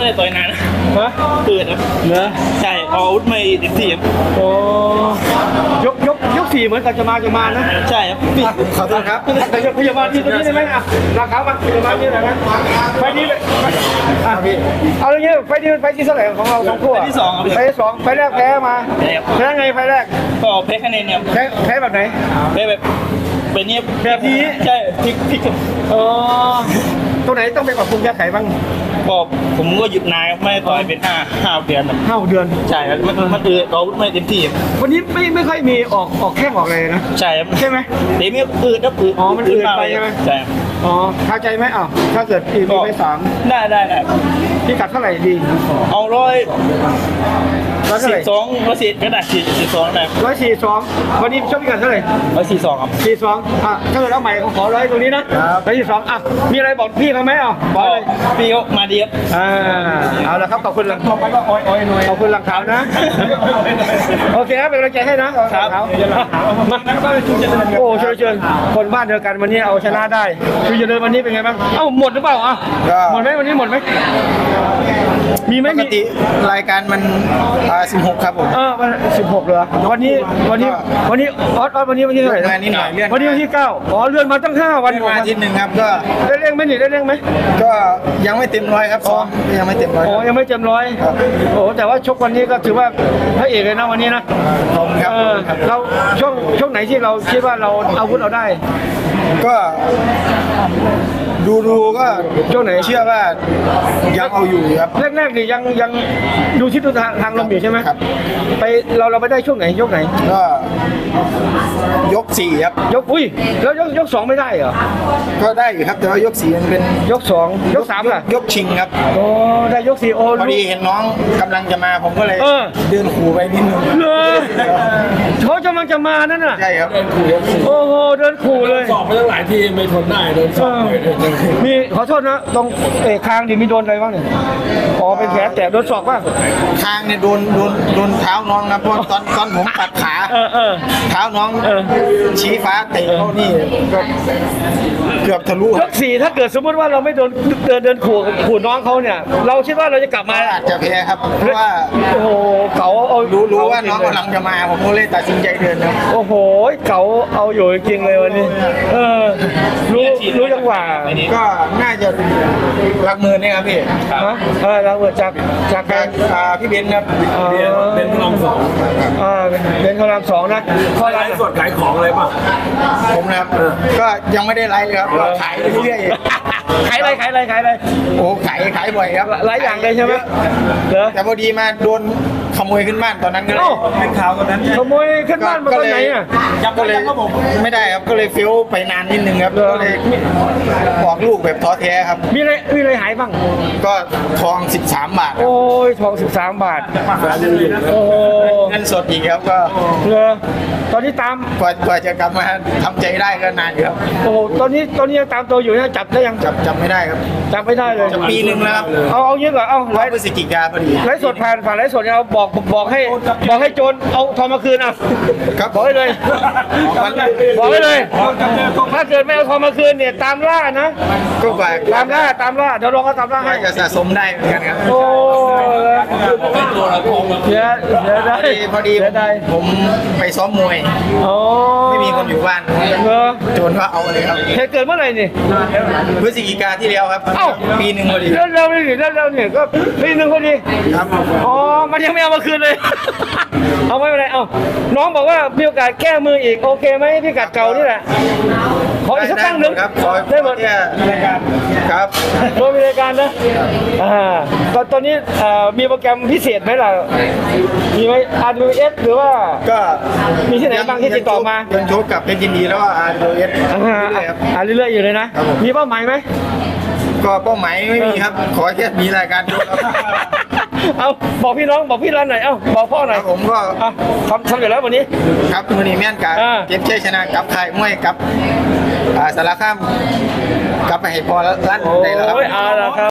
ไม่ได้ต่อยนานนะฮะอืดครับเหรอใช่เอาอาวุธไม่เต็มที่ครับโอ้ยกยกยกสี่เหมือนกันจะมาจะมานะใช่ครับขอโทษครับแต่ยกพยาบาลที่ตรงนี้ได้ไหมอะราคามาพยาบาลที่ไหนนะไฟนี้ไปอะเอาอย่างเงี้ยไฟนี้เป็นไฟที่เท่าไหร่ของเราสองคู่ะไฟที่สองครับไฟที่สองไฟแรกแพ้มาแพ้ครับแพ้ไงไฟแรกก็แพ้คะแนนเนี่ยแพ้แพ้แบบไหนแพ้แบบเป็นเนี่ยแบบนี้ใช่พลิกพลิกอ๋อ ตรงไหนต้องไปปรับปรุงแก้ไขบ้างก็ผมก็หยุดนายครับไม่ได้ต่อยเป็นห้าห้าเดือนครับห้าหกเดือนใช่ครับมันมันอืดเอาอาวุธไม่เต็มที่ครับวันนี้ไม่ไม่ค่อยมีออกออกแข้งออกอะไรนะใช่ครับใช่ไหมเดี๋ยวมีอืดครับอืดอ๋อมันอืดากไปเลยใช่ไหมใช่ครับอ๋อเข้าใจไหมอ้าวถ้าเกิดอีมีไปสามได้ได้ได้พี่กัดเท่าไหร่ดีเอาร้อยร้อยเท่าสี่ไหร่สองร้อยสี่ก็ได้สี่สี่สองได้ร้อยสี่สองวันนี้ชอบพี่กัดเท่าไหร่ร้อยสี่สองครับสี่สองอะถ้าเกิดเอาใหม่ขอร้อยตรงนี้นะร้อยสี่สองอะมีอะไรบอกพี่เขาไหมอะบอกเลยพี่เขามาดีครับอ่าเอาละครับขอบคุณหลังขอบคุณหลังขาวนะ โอเคครับเป็นกำลังใจให้นะหลังขาวมาโอ้เชิญเชิญคนบ้านเดียวกันวันนี้เอาชนะได้คือจะเดินวันนี้เป็นไงบ้างเอ้าหมดหรือเปล่าอะก็หมดไหมวันนี้หมดไหมมีไหมปกมีติรายการมันอ่า16ครับผมเออวันสิบหกเหรอวันนี้วันนี้วันนี้ออสออสวันนี้วันที่เท่าไหร่งานนิดหน่อยเลื่อนวันนี้วันที่เก้าอ๋อเลื่อนมาตั้งห้าวันมาอาทิตย์หนึ่งครับก็ได้เร่งไหมนี่ได้เร่งไหมก็ยังไม่เต็มร้อยครับซ้อมยังไม่เต็มร้อย โอ้ยังไม่เต็มร้อยโอ้แต่ว่าชกวันนี้ก็ถือว่าพระเอกเลยนะวันนี้นะขอบคุณครับเออเราช่วงช่วงไหนที่เราคิดว่าเราอาวุธเราได้ ก็ดูดูก็ช่วงไหนเชื่อว่ายังเอาอยู่ครับแรกๆนี่ยังยังดูทิศทางทางลมอยู่ใช่ไหมครับไปเราเราไปได้ช่วงไหนยกไหนก็ ยกสี่ครับ ยกอุ้ยแล้วยกยกสองไม่ได้เหรอก็ได้อยู่ครับแต่ว่ายกสี่มันเป็นยกสองยกสามล่ะยกชิงครับโอ้ได้ยกสี่โอ้พอดีเห็นน้องกำลังจะมาผมก็เลยเออ เดินขู่ไปนิดนึง เลย เขากำลังจะมานั่นน่ะ ใช่ครับโอ้โห เดินขู่เลย สอบมาตั้งหลายทีไม่ทนได้โดนสอบเลยมีขอโทษนะ ตรงเอกคางดิมีโดนอะไรบ้างเนี่ยอ๋อเป็นแผลแตกโดนศอกบ้างทางเนี่ยโดนโดนโดนเท้าน้องนะเพราะตอนตอนผมปัดขาเออเออ เท้าน้องเออ ชี้ฟ้าเตะเข้านี่ก็เกือบทะลุยครับกสี่ถ้าเกิดสมมติว่าเราไม่โดนเดินเดินขู่ขู่น้องเขาเนี่ย เราคิดว่าเราจะกลับมาอาจจะแพ้ครับเพราะว่าโอ้โหเขาเอารู้รู้ว่าน้องกำลังจะมาผมก็เลยตัดสินใจเดินครับ โอ้โหเขาเอาอยู่จริงๆเลยวันนี้ เออ รู้รู้จังหวะก็น่าจะหลักหมื่นนี่ครับพี่ฮะเออเราเกิดจากจากกาการรอ่าพี่เบนซ์ครับเอ่อเป็นพลังสองอ่าเป็นพระรามสองนะข้อไลรันฟ์สดขายของอะไรป่ะผมนะครับก็ยังไม่ได้ไลฟ์เลยครับก็ขายไปเรื่อยขายอะไรขายอะไรขายอะไรๆโอ้ขายขายบ่อยครับหลายอย่างเลยใช่ไหมเหรอแต่พอดีมาโดน ขโมยขึ้นบ้านตอนนั้นก็เลยเอ้าเป็นข่าวตอนนั้นขโมยขึ้นบ้านมาตอนไหนอะก็เลยไม่ได้ครับก็เลยฟิลไปนานนิดนึงครับเหรอ ก็เลยบอกลูกแบบท้อแท้ครับ มีอะไรมีอะไรหายบ้าง ก็ทอง 13 บาทครับโอ้ยทอง13 บาทโอ้โหเงินสดอีกครับก็เหรอตอนนี้ตาม กว่ากว่าจะกลับมาทำใจได้ก็นานอยู่ครับโอ้โหตอนนี้ตอนนี้ยังตามตัวอยู่นะจับได้ยังจับจับไม่ได้ครับจับไม่ได้เลย จะปีหนึ่งแล้วครับเอาเอาเยอะก่อนเอาไลร้อยฟ์พฤศจิกาพอดีไลฟ์สดผ่านผ่านไลฟ์สดเนี่ยเอาบอกบอกให้บอกให้โจรเอาทองมาคืนเอาครับบอกให้เลยวันบอกให้เลย ถ้าเกิดไม่เอาทองมาคืนเนี่ยตามล่านะก็กว่าตามล่าตามล่าเดี๋ยวลองเขาตามล่าให้ว่าจะสะสมได้เหมือนกันครับโอ้เสียเสียพได้อดีพอดีเสียได้ผมไปซ้อมมวยอ๋อไม่มีคนอยู่บ้านเหรอโจรก็เอาเลยครับเหตุเกิดเมื่อไหร่นี่พฤศจิกาที่แล้วครับเอ้าปีหนึ่งพอดีเร็วเร็วๆนี่เร็วเร็วๆนี่ก็ปีหนึ่งพอดีครับอ๋อมันยังไม่เอามาคืนเลย เอาไม่เป็นไรเอาน้องบอกว่ามีโอกาสแก้มืออีกโอเคไหมพี่กัดเก่านี่แหละขออีกสักตั้งหนึ่งครับขอได้หมดแค่รายการครับโดยมีรายการนะอ่าตอนตอนนี้เอ่อมีโปรแกรมพิเศษไหมล่ะ มีไหม RWS หรือว่า ก็มีที่ไหนบ้างที่ติดต่อมา ยังโชกกับเพชรยินดีแล้วก็อาร์โเอสอ่าเรื่อยๆครับอ่าเรื่อยๆอยู่เลยนะครับผมมีเป้าหมายไหม ก็เป้าหมายไม่มีครับ ขอแค่มีรายการโชกครับเอาบอกพี่น้องบอกพี่รันหน่อยเอ้าบอกพ่อหน่อยครับผมก็อะทำทำอยู่แล้ววันนี้ ครับมือนี้แม่นกับอ่าเก็บเชยชนะกับไทยมวยกับอ่าสารคามกลับไปให้พอแล้วร้านโอ้ได้แล้วครับยเอาละครับ